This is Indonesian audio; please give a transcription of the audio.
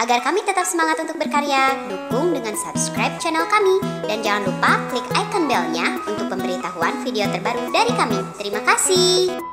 Agar kami tetap semangat untuk berkarya, dukung dengan subscribe channel kami. Dan jangan lupa klik icon belnya untuk pemberitahuan video terbaru dari kami. Terima kasih.